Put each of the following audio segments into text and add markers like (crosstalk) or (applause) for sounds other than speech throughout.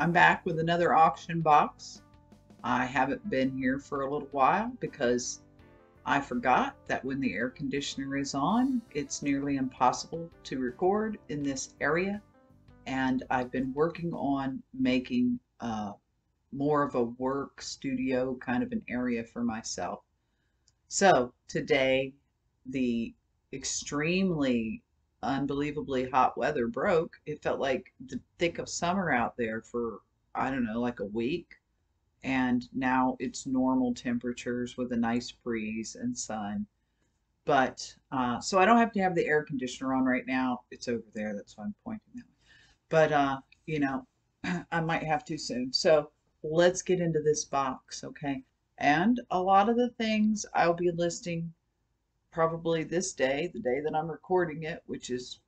I'm back with another auction box. I haven't been here for a little while because I forgot that when the air conditioner is on, it's nearly impossible to record in this area. And I've been working on making uh, more of a work studio kind of an area for myself. So today, the extremely unbelievably hot weather broke. It felt like the thick of summer out there for, I don't know, like a week. And now it's normal temperatures with a nice breeze and sun. But, uh, so I don't have to have the air conditioner on right now. It's over there. That's why I'm pointing that. But, uh, you know, (clears throat) I might have to soon. So let's get into this box, okay? And a lot of the things I'll be listing probably this day, the day that I'm recording it, which is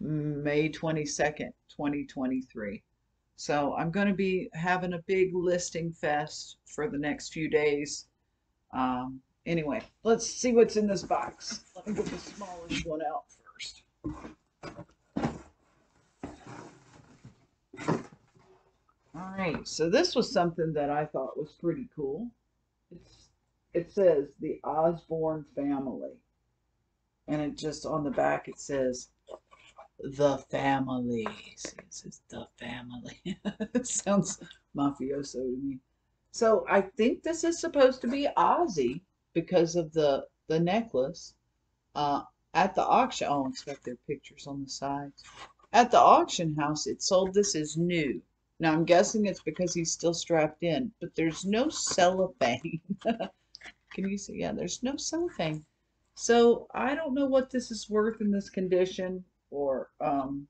May 22nd, 2023. So I'm going to be having a big listing fest for the next few days. Um, anyway, let's see what's in this box. Let me get the smallest one out first. All right, so this was something that I thought was pretty cool. It says the Osbourne family. And it just on the back it says the family. See, it says the family. (laughs) it sounds mafioso to me. So I think this is supposed to be Ozzy because of the the necklace. Uh, at the auction, oh, it's got their pictures on the sides. At the auction house, it sold this as new. Now I'm guessing it's because he's still strapped in, but there's no cellophane. (laughs) Can you see? Yeah, there's no cellophane. So I don't know what this is worth in this condition or, um,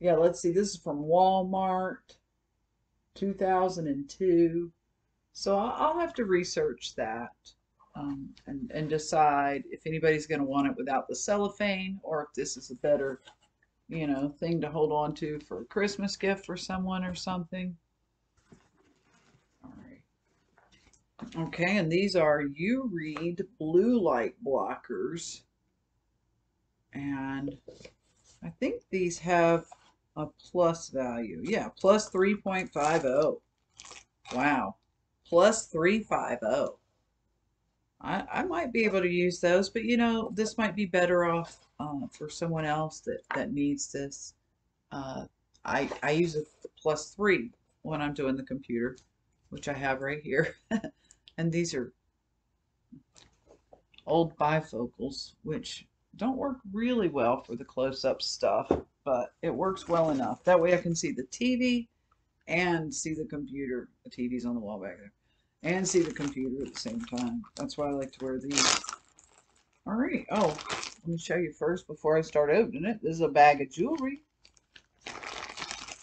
yeah, let's see. This is from Walmart, 2002. So I'll have to research that um, and, and decide if anybody's going to want it without the cellophane or if this is a better, you know, thing to hold on to for a Christmas gift for someone or something. Okay, and these are U-Read blue light blockers. And I think these have a plus value. Yeah, plus 3.50. Wow, plus 350. I, I might be able to use those, but you know, this might be better off uh, for someone else that, that needs this. Uh, I, I use a plus three when I'm doing the computer, which I have right here. (laughs) And these are old bifocals, which don't work really well for the close-up stuff, but it works well enough. That way I can see the TV and see the computer. The TV's on the wall back there. And see the computer at the same time. That's why I like to wear these. All right. Oh, let me show you first before I start opening it. This is a bag of jewelry.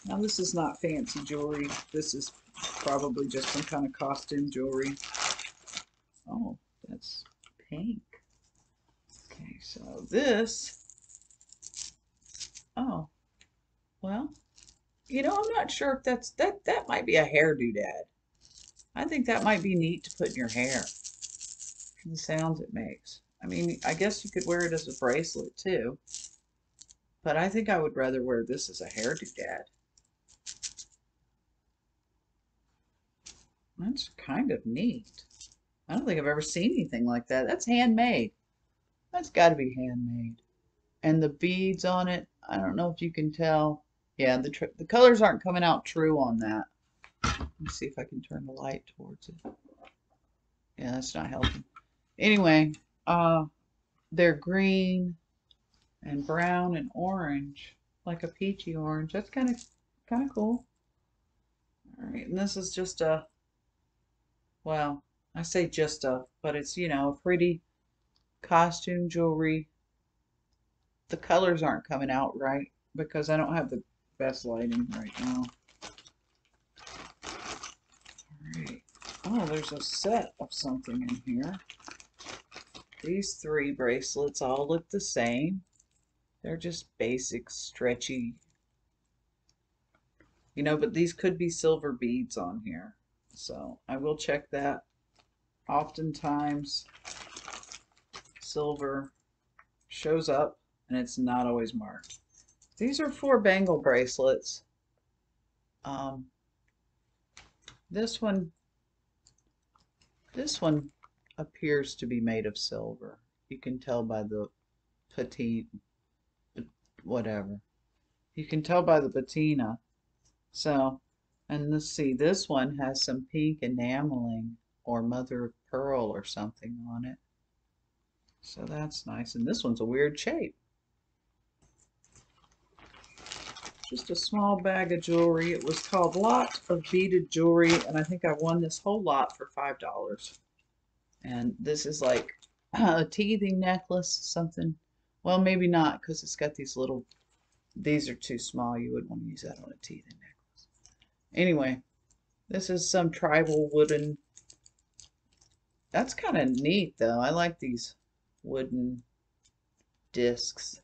Now, this is not fancy jewelry. This is probably just some kind of costume jewelry. Oh, that's pink. Okay, so this, oh, well, you know, I'm not sure if that's, that, that might be a hair doodad. I think that might be neat to put in your hair. The sounds it makes. I mean, I guess you could wear it as a bracelet too. But I think I would rather wear this as a hair doodad. That's kind of neat. I don't think I've ever seen anything like that. That's handmade. That's got to be handmade. And the beads on it, I don't know if you can tell. Yeah, the, the colors aren't coming out true on that. Let me see if I can turn the light towards it. Yeah, that's not helping. Anyway, uh, they're green and brown and orange, like a peachy orange. That's kind of kind of cool. All right, and this is just a, well, I say just a, but it's, you know, a pretty costume jewelry. The colors aren't coming out right because I don't have the best lighting right now. Alright. Oh, there's a set of something in here. These three bracelets all look the same. They're just basic, stretchy. You know, but these could be silver beads on here. So I will check that oftentimes silver shows up and it's not always marked. These are four bangle bracelets Um, this one, this one appears to be made of silver. You can tell by the petite, whatever. You can tell by the patina. So, and let's see, this one has some pink enameling or mother of pearl or something on it. So that's nice. And this one's a weird shape. Just a small bag of jewelry. It was called Lot of Beaded Jewelry, and I think I won this whole lot for $5. And this is like a teething necklace, something. Well, maybe not, because it's got these little, these are too small. You wouldn't want to use that on a teething necklace. Anyway, this is some tribal wooden. That's kind of neat, though. I like these wooden discs.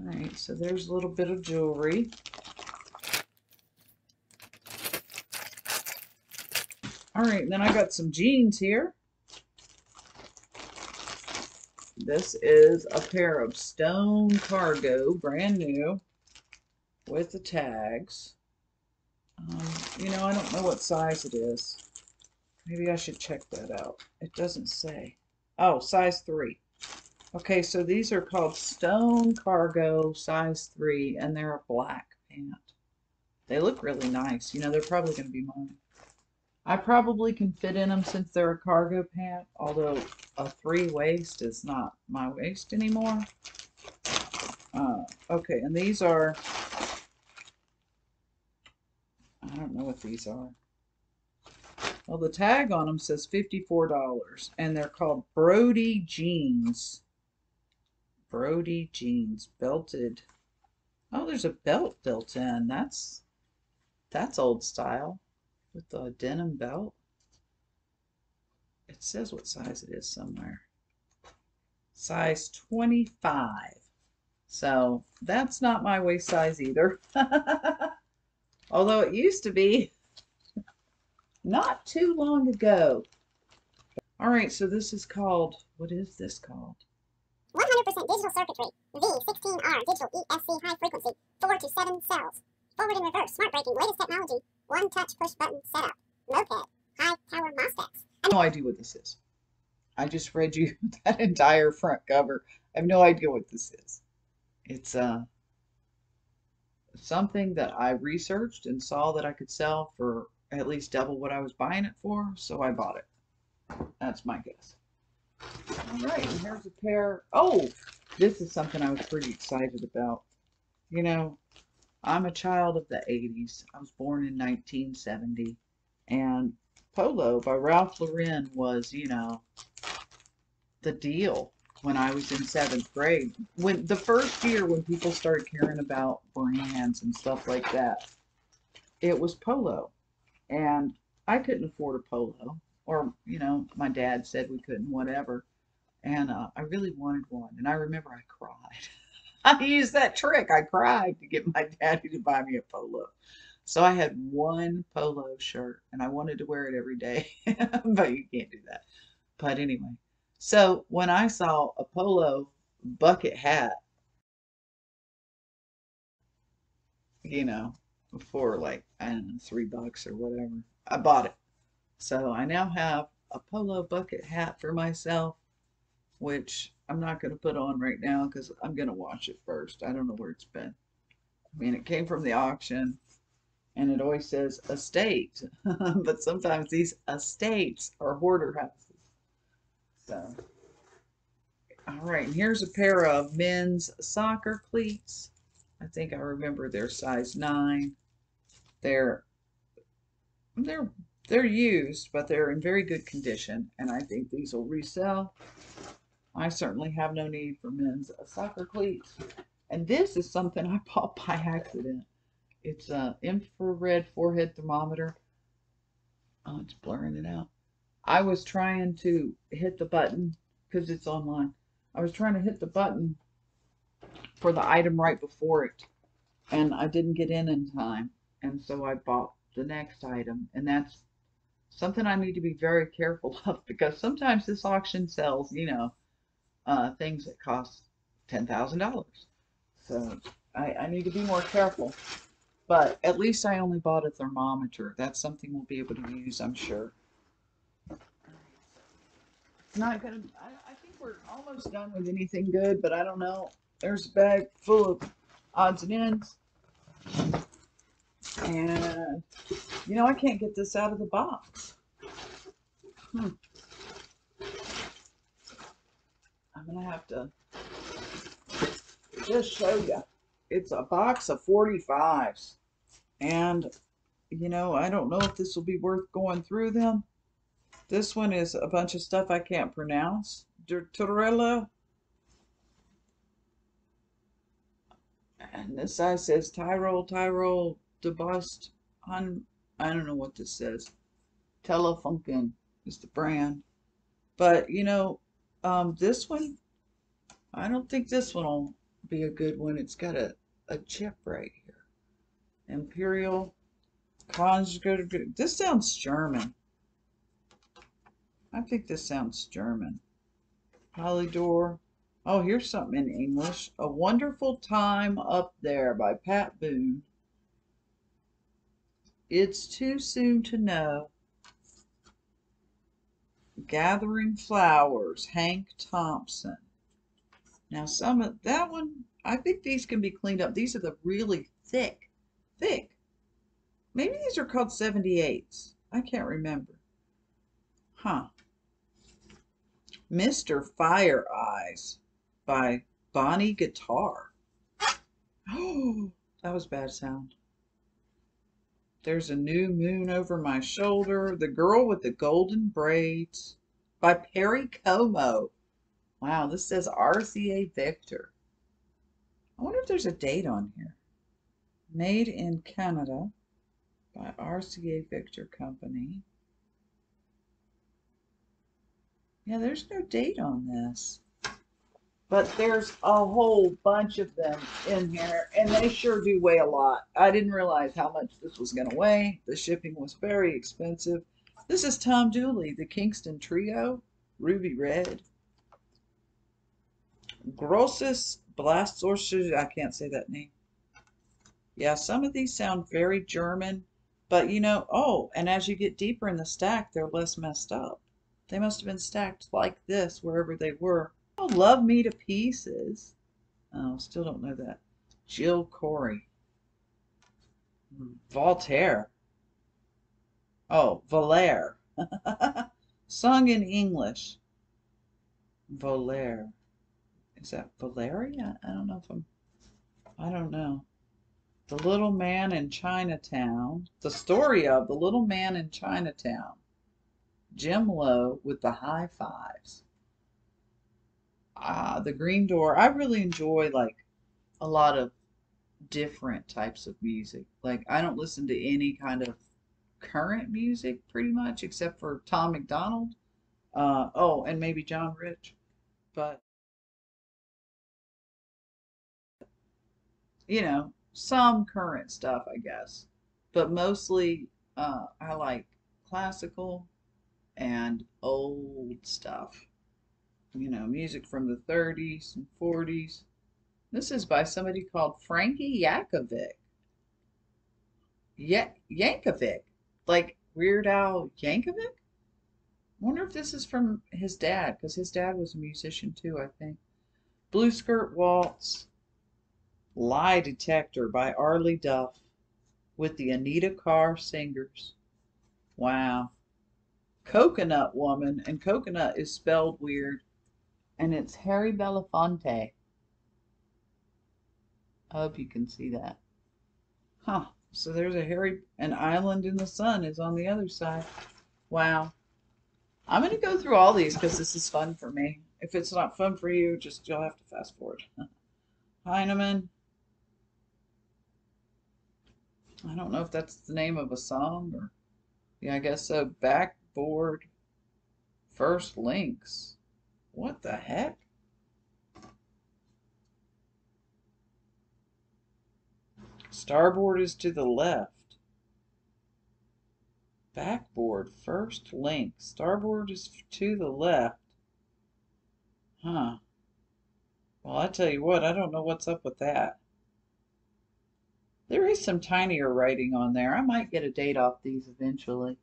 All right, so there's a little bit of jewelry. All right, then I got some jeans here. This is a pair of Stone Cargo, brand new, with the tags. Um, you know, I don't know what size it is. Maybe I should check that out. It doesn't say. Oh, size 3. Okay, so these are called Stone Cargo size 3, and they're a black pant. They look really nice. You know, they're probably going to be mine. I probably can fit in them since they're a cargo pant, although a 3 waist is not my waist anymore. Uh, okay, and these are, I don't know what these are. Well, the tag on them says $54, and they're called Brody jeans. Brody jeans, belted. Oh, there's a belt built in. That's that's old style with the denim belt. It says what size it is somewhere. Size 25. So that's not my waist size either. (laughs) Although it used to be not too long ago. All right, so this is called, what is this called? 100% digital circuitry. V16R digital ESC high frequency. 4 to 7 cells. Forward and reverse. Smart braking. Latest technology. One touch push button setup. Moped. High power MOSFETs. I have no idea what this is. I just read you (laughs) that entire front cover. I have no idea what this is. It's uh, something that I researched and saw that I could sell for at least double what I was buying it for, so I bought it. That's my guess. All right, and here's a pair. Oh, this is something I was pretty excited about. You know, I'm a child of the 80s. I was born in 1970. And Polo by Ralph Lauren was, you know, the deal when I was in seventh grade. When the first year when people started caring about brands and stuff like that, it was Polo. And I couldn't afford a Polo or you know my dad said we couldn't whatever. And uh, i really wanted one and i remember i cried. (laughs) I used that trick. I cried to get my daddy to buy me a polo. So i had one polo shirt and i wanted to wear it every day (laughs) but you can't do that. But anyway so when i saw a polo bucket hat you know for like i don't know three bucks or whatever i bought it so I now have a polo bucket hat for myself, which I'm not going to put on right now because I'm going to wash it first. I don't know where it's been. I mean, it came from the auction and it always says estate, (laughs) but sometimes these estates are hoarder houses. So, all right, and here's a pair of men's soccer cleats. I think I remember they're size nine. They're they're they're used, but they're in very good condition, and I think these will resell. I certainly have no need for men's soccer cleats. And this is something I (laughs) bought by accident. It's an infrared forehead thermometer. Oh, it's blurring it out. I was trying to hit the button because it's online. I was trying to hit the button for the item right before it, and I didn't get in in time. And so I bought the next item, and that's something I need to be very (laughs) careful of because sometimes this auction sells, you know, uh, things that cost $10,000. So I, I need to be more careful. But at least I only bought a thermometer. That's something we'll be able to use, I'm sure. Not gonna, I, I think we're almost done with anything good, but I don't know. There's a bag full of odds and ends. And, you know, I can't get this out of the box. Hmm. I'm gonna have to just show you. It's a box of 45s. And, you know, I don't know if this will be worth going through them. This one is a bunch of stuff I can't pronounce. Torella. And this side says Tyrol, Tyrol, DeBust. On, I don't know what this says. Telefunken is the brand. But, you know, um, this one, I don't think this one will be a good one. It's got a, a chip right here. Imperial. This sounds German. I think this sounds German. Polydor. Oh, here's something in English. A Wonderful Time Up There by Pat Boone. It's too soon to know. Gathering Flowers, Hank Thompson. Now some of that one, I think these can be cleaned up. These are the really thick, thick. Maybe these are called 78s. I can't remember. Huh. Mr. Fire Eyes by Bonnie Guitar. Oh, (gasps) that was bad sound. There's a new moon over my shoulder. The girl with the golden braids by Perry Como. Wow, this says RCA Victor. I wonder if there's a date on here. Made in Canada by RCA Victor Company. Yeah, there's no date on this. But there's a whole bunch of them in here, and they sure do weigh a lot. I didn't realize how much this was going to weigh. The shipping was very expensive. This is Tom Dooley, the Kingston Trio, Ruby Red. Grosses Blastorsch, I can't say that name. Yeah, some of these sound very German, but you know, oh, and as you get deeper in the stack, they're less messed up. They must have been stacked like this wherever they were. Oh, love me to pieces. Oh, still don't know that. Jill Corey. Voltaire. Oh, Valere. (laughs) Sung in English. Valere. Is that Valeria? I don't know if I'm, I don't know. The Little Man in Chinatown. The story of The Little Man in Chinatown. Jim Lowe with the high fives. Ah, The Green Door. I really enjoy like a lot of different types of music. Like I don't listen to any kind of current music pretty much except for Tom MacDonald. Uh, oh, and maybe John Rich. But you know, some current stuff, I guess. But mostly uh, I like classical and old stuff. You know, music from the 30s and 40s. This is by somebody called Frankie Yakovic. Yeah, Yankovic. Like Weird Al Yankovic? wonder if this is from his dad, because his dad was a musician too, I think. Blue Skirt Waltz. Lie Detector by Arlie Duff with the Anita Kerr singers. Wow. Coconut Woman, and coconut is spelled weird, and it's Harry Belafonte. I hope you can see that. Huh. So there's a Harry, an island in the sun is on the other side. Wow. I'm going to go through all these because this is fun for me. If it's not fun for you, just you'll have to fast forward. (laughs) Heinemann. I don't know if that's the name of a song or, yeah, I guess so. Backboard first links. What the heck? Starboard is to the left. Backboard first link. Starboard is to the left. Huh. Well, I tell you what, I don't know what's up with that. There is some tinier writing on there. I might get a date off these eventually.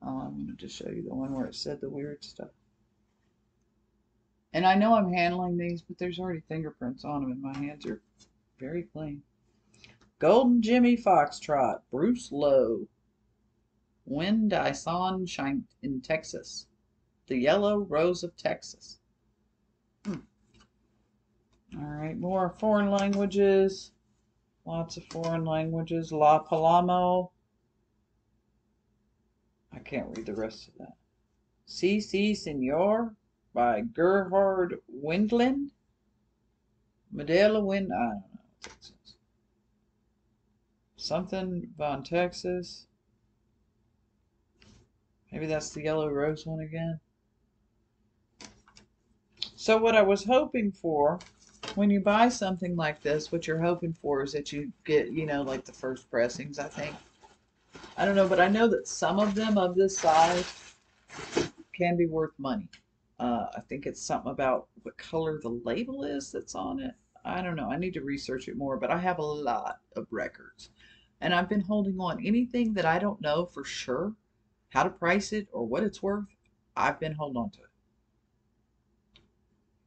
Uh, I'm going to just show you the one where it said the weird stuff. And I know I'm handling these, but there's already fingerprints on them, and my hands are very clean. Golden Jimmy Foxtrot, Bruce Lowe. Wind I saw shine in Texas. The Yellow Rose of Texas. Hmm. All right, more foreign languages. Lots of foreign languages. La Palamo. I can't read the rest of that. Si, si, senor by Gerhard Wendland. Medela Wind. I don't know. Something von Texas. Maybe that's the yellow rose one again. So what I was hoping for when you buy something like this, what you're hoping for is that you get, you know, like the first pressings, I think. I don't know, but I know that some of them of this size can be worth money. Uh, I think it's something about what color the label is that's on it. I don't know. I need to research it more, but I have a lot of records. And I've been holding on. Anything that I don't know for sure how to price it or what it's worth, I've been holding on to it.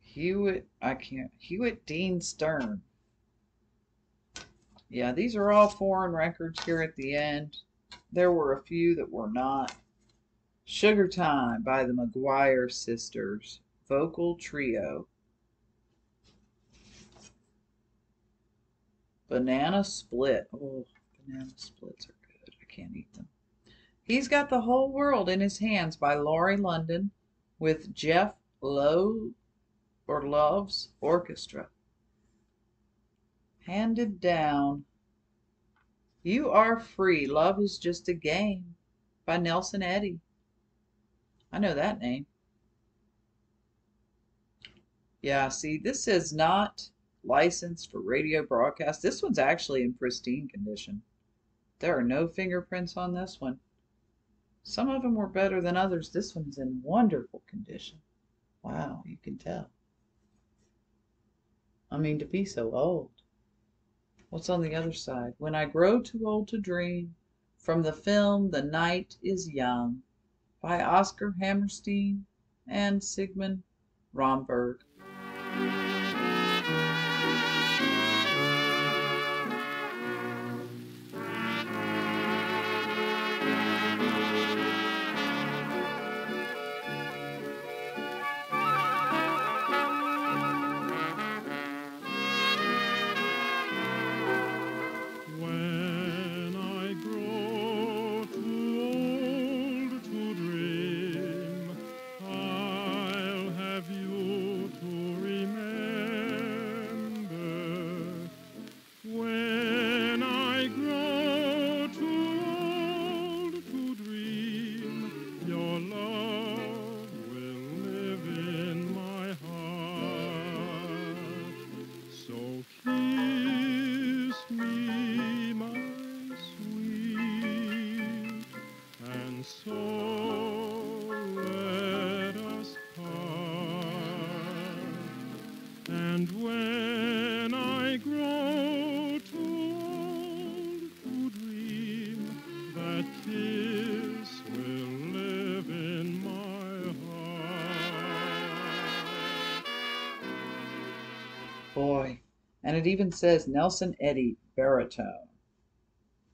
Hewitt, I can't, Hewitt Dean Stern. Yeah, these are all foreign records here at the end. There were a few that were not. Sugar Time by the McGuire Sisters, vocal trio. Banana Split. Oh, banana splits are good. I can't eat them. He's Got the Whole World in His Hands by Laurie London with Geoff Lowe or Love's Orchestra. Handed down. You Are Free. Love is Just a Game by Nelson Eddy. I know that name. Yeah, see, this is not licensed for radio broadcast. This one's actually in pristine condition. There are no fingerprints on this one. Some of them were better than others. This one's in wonderful condition. Wow, you can tell. I mean, to be so old. What's on the other side? When I grow too old to dream, from the film The Night is Young by Oscar Hammerstein and Sigmund Romberg. It even says Nelson Eddy baritone.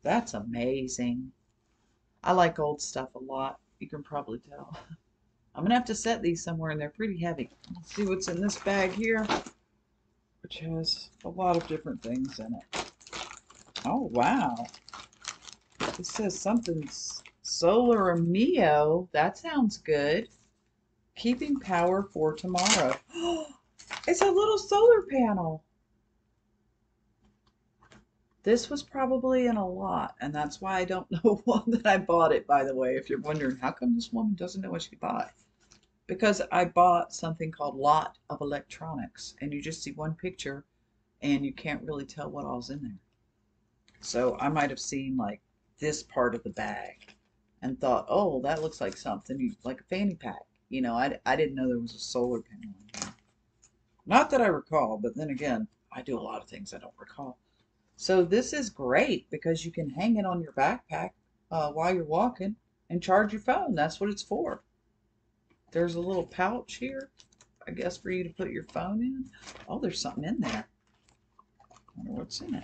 That's amazing. I like old stuff a lot. You can probably tell. (laughs) I'm going to have to set these somewhere, and they're pretty heavy. Let's see what's in this bag here, which has a lot of different things in it. Oh, wow. This says something's Solar Mio. That sounds good. Keeping power for tomorrow. (gasps) it's a little solar panel. This was probably in a lot, and that's why I don't (laughs) know that I bought it, by the way, if you're wondering, how come this woman doesn't know what she bought? Because I bought something called Lot of Electronics, and you just see one picture, and you can't really tell what all's in there. So I might have seen, like, this part of the bag and thought, oh, that looks like something, like a fanny pack. You know, I, I didn't know there was a solar panel in here. Not that I recall, but then again, I do a lot of things I don't recall. So this is great because you can hang it on your backpack uh, while you're walking and charge your phone. That's what it's for. There's a little pouch here, I guess, for you to put your phone in. Oh, there's something in there. I wonder what's in it.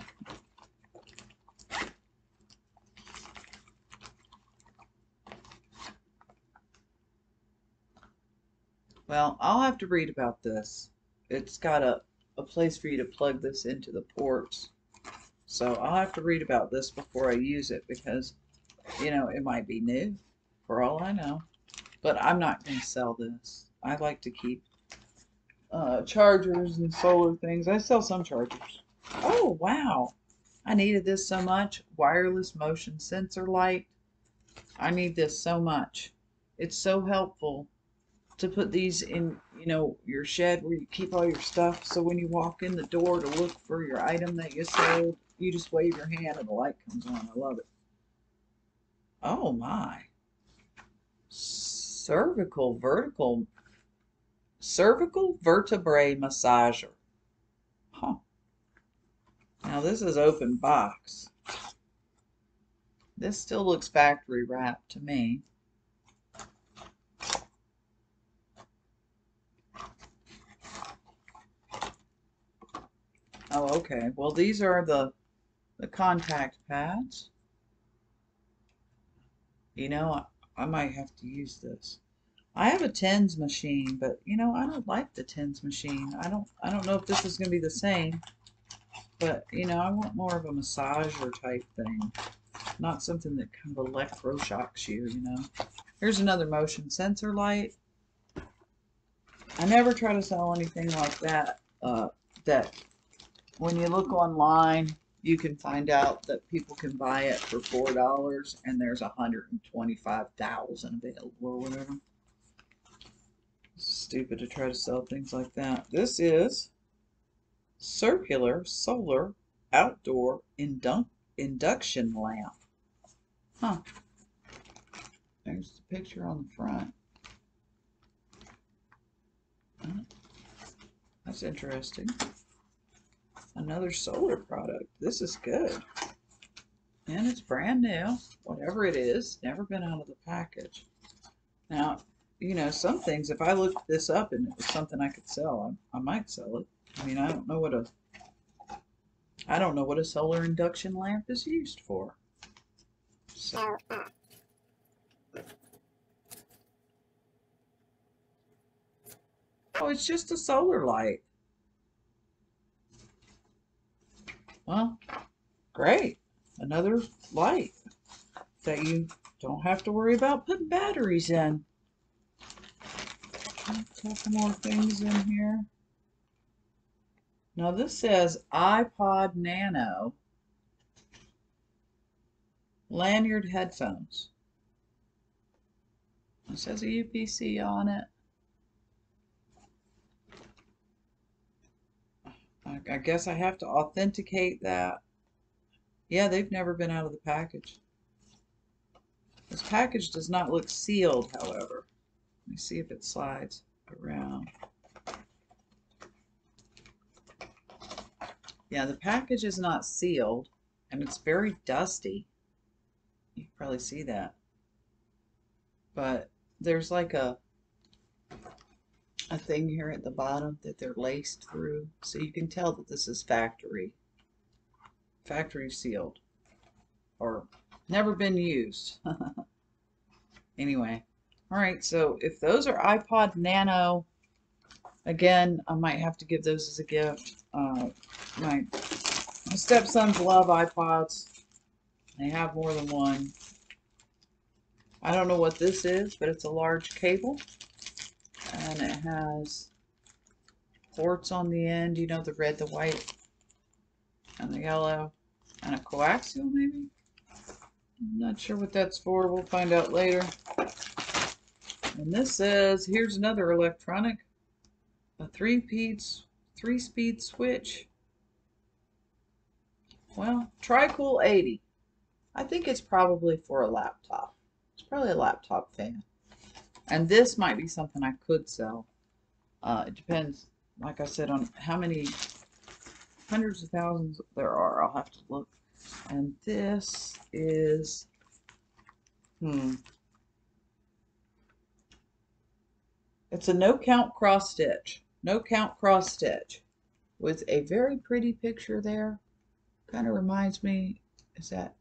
Well, I'll have to read about this. It's got a, a place for you to plug this into the ports. So I'll have to read about this before I use it because, you know, it might be new for all I know. But I'm not going to sell this. I like to keep uh, chargers and solar things. I sell some chargers. Oh, wow. I needed this so much. Wireless motion sensor light. I need this so much. It's so helpful to put these in, you know, your shed where you keep all your stuff. So when you walk in the door to look for your item that you sold, you just wave your hand and the light comes on. I love it. Oh my. Cervical vertical cervical vertebrae massager. Huh. Now this is open box. This still looks factory wrapped to me. Oh, okay. Well, these are the the contact pads. You know, I, I might have to use this. I have a TENS machine, but you know, I don't like the TENS machine. I don't I don't know if this is gonna be the same. But you know, I want more of a massager type thing. Not something that kind of electroshocks you, you know. Here's another motion sensor light. I never try to sell anything like that. Uh, that when you look online, you can find out that people can buy it for four dollars and there's a hundred and twenty-five thousand available or whatever. Stupid to try to sell things like that. This is circular solar outdoor indu induction lamp. Huh. There's the picture on the front. That's interesting. Another solar product. This is good. And it's brand new. Whatever it is, never been out of the package. Now, you know, some things, if I looked this up and it was something I could sell, I, I might sell it. I mean, I don't know what a I don't know what a solar induction lamp is used for. So, uh, Oh, it's just a solar light. Well, great. Another light that you don't have to worry about putting batteries in. A couple more things in here. Now this says iPod Nano lanyard headphones. It says a UPC on it. I, I guess I have to authenticate that. Yeah, they've never been out of the package. This package does not look sealed, however. Let me see if it slides around. Yeah, the package is not sealed, and it's very dusty. You can probably see that. But there's like a a thing here at the bottom that they're laced through. So you can tell that this is factory. Factory sealed. Or never been used. (laughs) anyway. Alright, so if those are iPod Nano, again, I might have to give those as a gift. Uh, my, my stepsons love iPods. They have more than one. I don't know what this is, but it's a large cable and it has ports on the end, you know, the red, the white, and the yellow, and a coaxial maybe? I'm not sure what that's for, we'll find out later. And this says, here's another electronic, a three-speed three speed switch. Well, Tricool 80. I think it's probably for a laptop. It's probably a laptop fan. And this might be something I could sell. Uh, it depends, like I said, on how many hundreds of thousands there are. I'll have to look. And this is, hmm. It's a no count cross stitch. No count cross stitch with a very pretty picture there. Kind of reminds me, is that,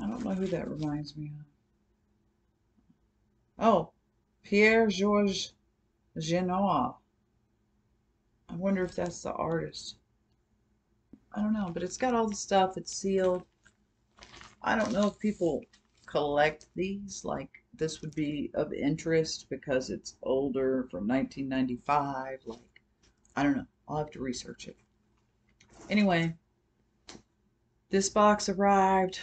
I don't know who that reminds me of. Oh, Pierre Georges Genois. I wonder if that's the artist. I don't know, but it's got all the stuff. It's sealed. I don't know if people collect these. Like this would be of interest because it's older from 1995. Like, I don't know. I'll have to research it. Anyway, this box arrived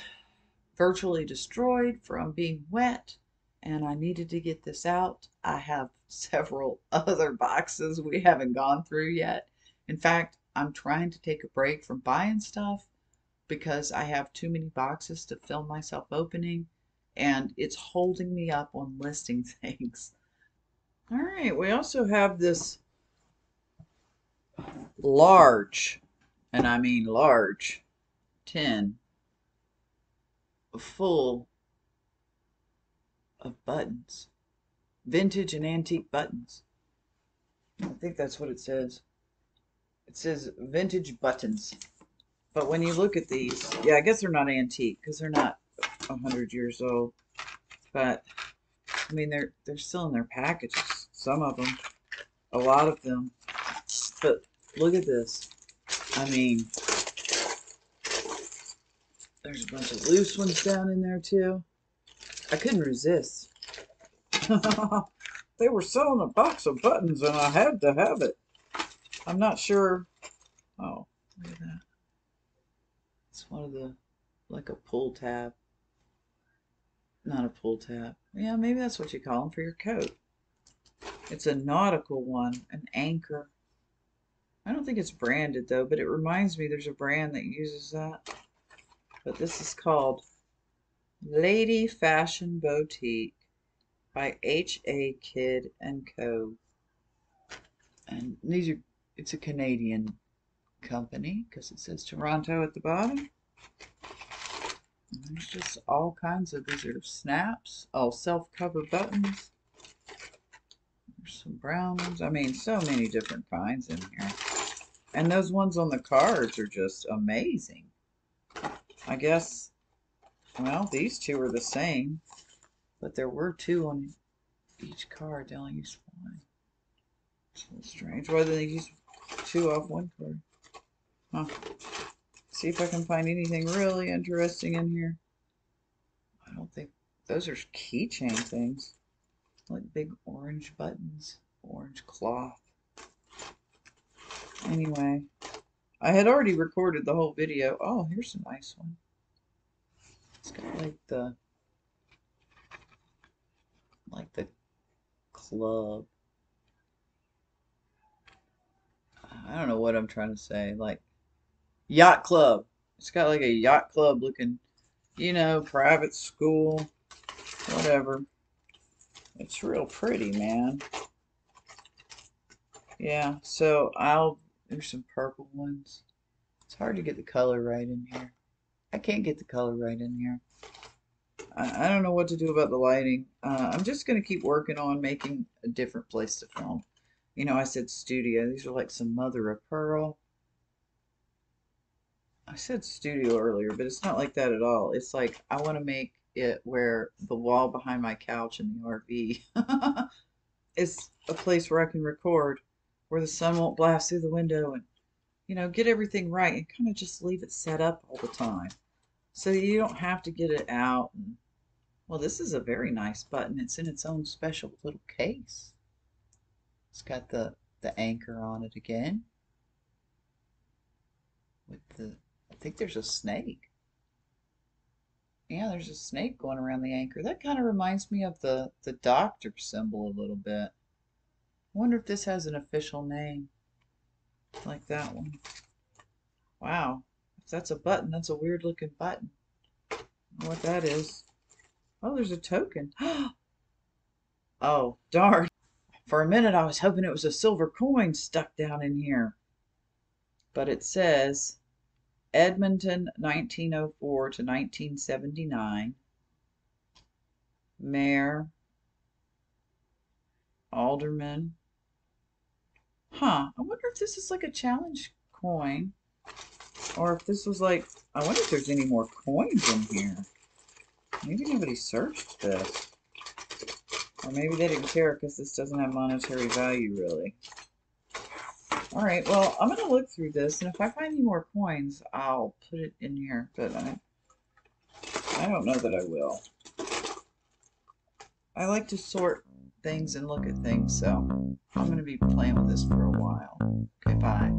virtually destroyed from being wet and I needed to get this out. I have (laughs) several other boxes we haven't gone through yet. In fact, I'm trying to take a break from buying stuff because I have too many boxes to film myself opening and it's holding me up on (laughs) listing things. All right, we also have this large, and I mean large, tin full of buttons. Vintage and antique buttons. I think that's what it says. It says vintage buttons. But when you look at these, yeah, I guess they're not antique because they're not a hundred years old. But I mean, they're they're still in their packages. Some of them, a lot of them. But look at this. I mean, there's a bunch of loose ones down in there too. I couldn't resist. (laughs) they were selling a box of buttons and I had to have it. I'm not sure. Oh, look at that. It's one of the, like a pull tab. Not a pull tab. Yeah, maybe that's what you call them for your coat. It's a nautical one, an anchor. I don't think it's branded though, but it reminds me there's a brand that uses that. But this is called Lady Fashion Boutique by H.A. Kidd and Co. And these are, it's a Canadian company because it says Toronto at the bottom. And there's just all kinds of, these are snaps, all self-cover buttons. There's some brown ones. I mean, so many different kinds in here. And those ones on the cards are just amazing. I guess, well, these two are the same. But there were two on each card. They only used one. It's strange. Why did they use two off one card? Huh. See if I can find anything really interesting in here. I don't think those are keychain things. Like big orange buttons, orange cloth. Anyway, I had already recorded the whole video. Oh, here's a nice one. Got like the like the club. I don't know what I'm trying to say. Like yacht club. It's got like a yacht club looking, you know, private school, whatever. It's real pretty, man. Yeah, so I'll, there's some purple ones. It's hard to get the color right in here. I can't get the color right in here. I, I don't know what to do about the lighting. Uh, I'm just going to keep working on making a different place to film. You know, I said studio. These are like some mother of pearl. I said studio earlier, but it's not like that at all. It's like I want to make it where the wall behind my couch in the RV (laughs) is a place where I can record, where the sun won't blast through the window and, you know, get everything right and kind of just leave it set up all the time. So you don't have to get it out well, this is a very nice button. It's in its own special little case. It's got the, the anchor on it again. With the, I think there's a snake. Yeah, there's a snake going around the anchor. That kind of reminds me of the, the doctor symbol a little bit. I wonder if this has an official name. Like that one. Wow. That's a button, that's a weird looking button. what that is. Oh, there's a token. (gasps) oh, darn. For a minute, I was hoping it was a silver coin stuck down in here. but it says Edmonton 1904 to 1979, mayor, alderman. Huh, I wonder if this is like a challenge coin or if this was like, I wonder if there's any more coins in here. Maybe nobody searched this. Or maybe they didn't care because this doesn't have monetary value really. All right, well, I'm going to look through this, and if I find any more coins, I'll put it in here, but I, I don't know that I will. I like to sort things and look at things, so I'm going to be playing with this for a while. Okay, bye.